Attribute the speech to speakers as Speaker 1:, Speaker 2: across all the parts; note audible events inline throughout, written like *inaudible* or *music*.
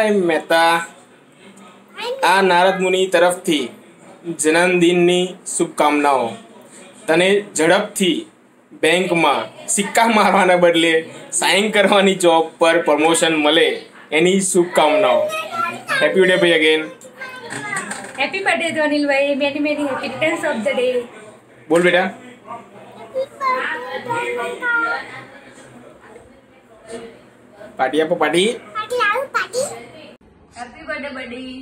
Speaker 1: હાય મહેતા આ નારદ મુનિ તરફથી જન્મદિનની શુભકામનાઓ. તને ઝડપથી બેંકમાં સિક્કા મારવાના બદલે સાઇન કરવાની જોબ પર પ્રમોશન મળે એની શુભકામનાઓ. હેપી ડે ભાઈ અગેન
Speaker 2: હેપી બર્થડે ધોનિલ ભાઈ. Many many happy returns of the day
Speaker 1: બોલ બેટા. પાર્ટી આપો પાર્ટી
Speaker 2: હેપી બર્થડે બડી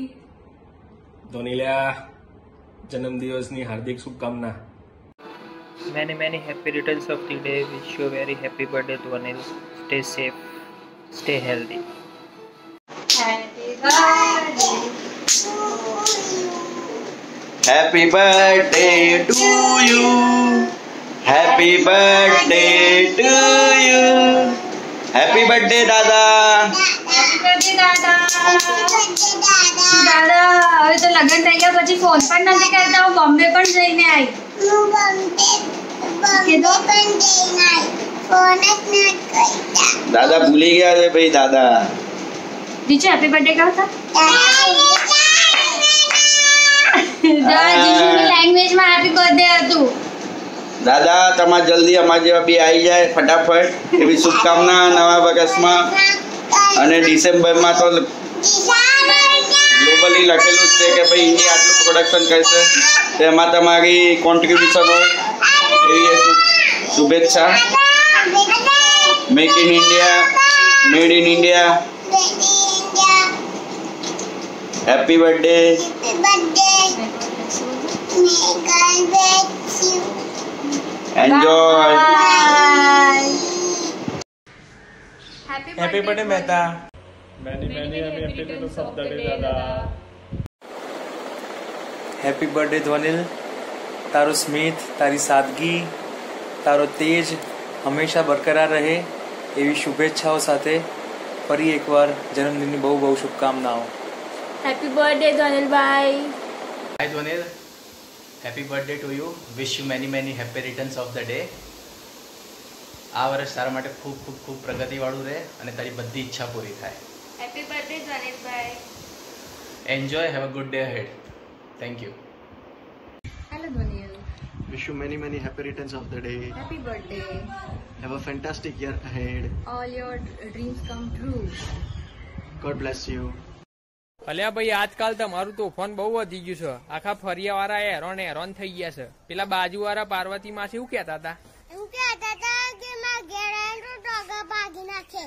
Speaker 1: ધોનીલિયા જન્મદિવસની હાર્દિક શુભકામના
Speaker 3: Many, many happy returns of the day. Wish you a very happy birthday to Anil. Stay safe, stay healthy.
Speaker 4: Happy birthday to you. Happy birthday to you. Happy birthday દાદા
Speaker 2: happy birthday દાદા દાદા હવે તો લગ્ન થઈ ગયા પછી phone પણ નથી કરતા હું બોમ્બે પણ જઈને આવી
Speaker 4: દાદા ભૂલી ગયા છે ભાઈ દાદા
Speaker 2: જીજુ હેપી બર્થડે કહો તો જીજુની લેંગ્વેજમાં હેપી બર્થડે હતું
Speaker 4: દાદા તમારે જલ્દી અમારા જેવા બી આવી જાય ફટાફટ એવી શુભકામના નવા વર્ષમાં અને ડિસેમ્બરમાં તો ગ્લોબલી લખેલું જ છે કે ભાઈ ઇન્ડિયા આટલું પ્રોડક્શન કરશે તેમાં તમારી કોન્ટ્રીબ્યુશન હોય એવી એ શુ- શુભેચ્છા make in India made in India happy birthday enjoy
Speaker 1: happy birthday Mehta
Speaker 5: happy birthday Dhwanil તારું સ્મિત તારી સાદગી તારો તેજ હંમેશા બરકરાર રહે એવી શુભેચ્છાઓ સાથે ફરી એકવાર જન્મદિનની બહુ બહુ શુભકામનાઓ
Speaker 2: happy birthday ધોનિલભાઈ
Speaker 6: Hi Dhwanil, happy birthday to you wish you many many happy returns of the day આ વર્ષ તારા માટે ખૂબ ખૂબ ખૂબ પ્રગતિવાળું રહે અને તારી બધી ઈચ્છા પૂરી થાય.
Speaker 2: Happy birthday જનેશભાઈ
Speaker 6: enjoy have a good day head thank you
Speaker 2: hello Dhwanil
Speaker 7: wish you many many happy returns of the day
Speaker 2: happy birthday
Speaker 7: have a fantastic year ahead
Speaker 2: all your dreams come true
Speaker 7: God bless you
Speaker 8: અલ્યા ભાઈ આજકાલ તમારું તોફાન બહુ વધી ગયું છે. આખા ફરિયા વાળા હેરોન હેરોન થઈ ગયા છે. પેલા બાજુ વાળા પાર્વતી માં શું કેતા હતા?
Speaker 9: એવું કહેતા હતા કે ટોગા ભાગી નાખે.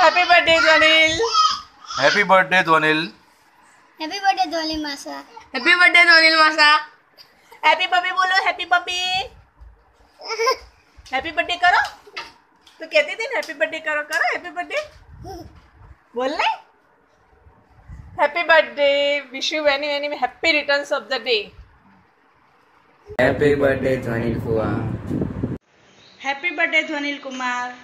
Speaker 8: Happy birthday Dhvanil
Speaker 4: happy birthday Dhvanil
Speaker 9: happy birthday Dholi માસા
Speaker 2: happy birthday Dhonil માસા હેપી પપ્પી બોલો હેપી પપ્પી હેપી બર્થડે કરો. तो कहते थे हैप्पी बर्थडे करो करो हैप्पी बर्थडे बोल ले happy birthday wish you very very happy returns of the day
Speaker 3: happy birthday Dhwanil
Speaker 2: Kumar
Speaker 9: happy birthday Dhwanil Kumar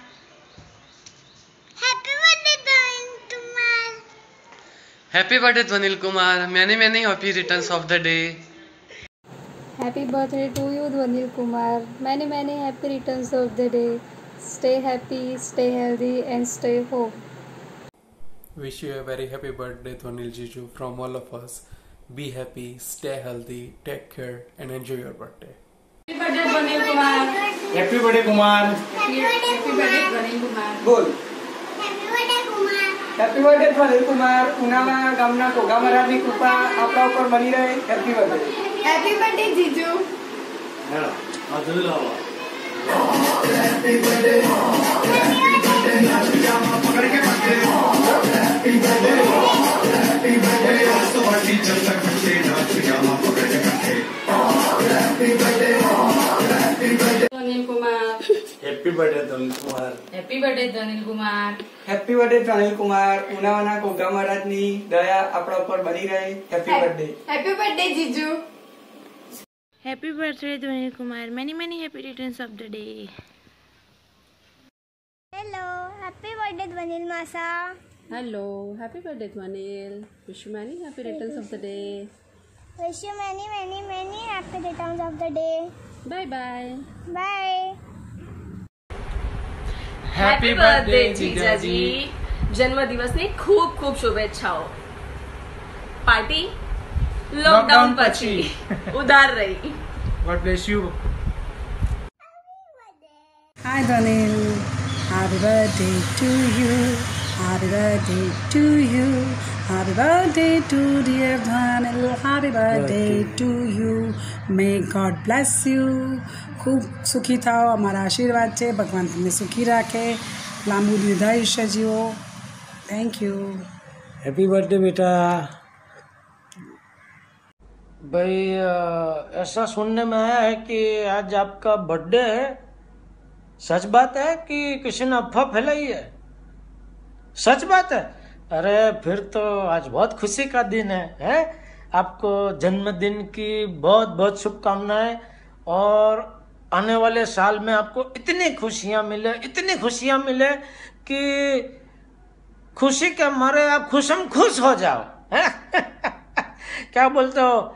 Speaker 8: happy birthday Dhwanil Kumar many many happy returns of the day
Speaker 10: happy birthday to you Dhwanil Kumar many many happy returns of the day many happy returns of the day. Stay happy, stay healthy, and stay home.
Speaker 5: Wish you a very happy birthday Dhwanil Jiju from all of us. Be happy, stay healthy, take care and enjoy your birthday.
Speaker 1: Happy birthday Kumar
Speaker 2: happy birthday Dhwanil Kumar
Speaker 1: બોલ
Speaker 9: happy birthday Kumar
Speaker 1: happy birthday Dhwanil Kumar ઉનાના ગામના Koga મહારાજની કૃપા આપણા ઉપર બની રહે happy birthday
Speaker 2: happy birthday જીજુ Dhwanil Kumar
Speaker 5: Happy birthday Dhwanil Kumar.
Speaker 2: Happy birthday Dhwanil Kumar
Speaker 1: happy birthday Dhwanil Kumar ઉનાવાના કોગા મહારાજની દયા આપણા ઉપર બની રહે. હેપી બર્થડે
Speaker 2: હેપી બર્થડે જીજુ.
Speaker 10: Happy birthday, Dwanil Kumar. Many, many happy returns of the day.
Speaker 9: Hello happy birthday Dhwanil માસા
Speaker 11: Hello, happy birthday, Dwanil. Wish you many happy returns of the day.
Speaker 9: Wish you many, many, many happy returns of the day.
Speaker 11: Bye bye.
Speaker 9: Bye.
Speaker 12: Happy birthday જીજાજી જન્મદિવસની ખૂબ ખૂબ શુભેચ્છાઓ party lockdown પછી ઉધાર રહી
Speaker 8: God bless you
Speaker 13: hi Dhwanil happy birthday to you happy birthday to you Happy birthday to dear Dhanil, happy birthday to you. May God bless you. ખૂબ સુખી થાઓ हमारा आशीर्वाद છે भगवान તમને सुखी रखे લાંબુ દીર્ઘાયુષ્ય જીવો થેન્ક યુ
Speaker 14: હેપી બર્થડે बेटा
Speaker 15: भाई ऐसा सुनने में आया है कि आज आपका बर्थडे है। सच बात है कि किसी ने अफवाह फैलाई है? सच बात है? अरे, फिर तो आज बहुत खुशी का दिन है, हैं? आपको जन्मदिन की बहुत बहुत शुभकामनाएँ, और आने वाले साल में आपको इतनी खुशियाँ मिले, इतनी खुशियाँ मिले कि खुशी के मारे आप खुशम खुश हो जाओ, हैं? *laughs* क्या बोलते हो?